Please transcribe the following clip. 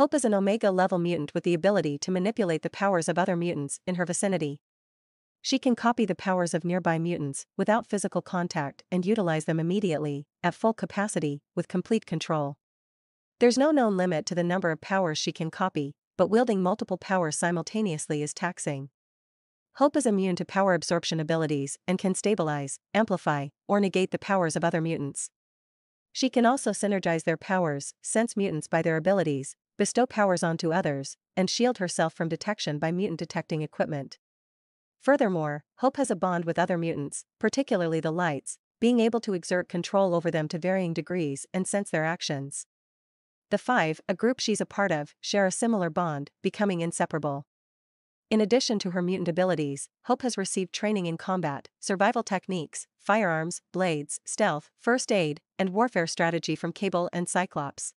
Hope is an Omega level mutant with the ability to manipulate the powers of other mutants in her vicinity. She can copy the powers of nearby mutants without physical contact and utilize them immediately, at full capacity, with complete control. There's no known limit to the number of powers she can copy, but wielding multiple powers simultaneously is taxing. Hope is immune to power absorption abilities and can stabilize, amplify, or negate the powers of other mutants. She can also synergize their powers, sense mutants by their abilities, bestow powers onto others, and shield herself from detection by mutant detecting equipment. Furthermore, Hope has a bond with other mutants, particularly the Lights, being able to exert control over them to varying degrees and sense their actions. The Five, a group she's a part of, share a similar bond, becoming inseparable. In addition to her mutant abilities, Hope has received training in combat, survival techniques, firearms, blades, stealth, first aid, and warfare strategy from Cable and Cyclops.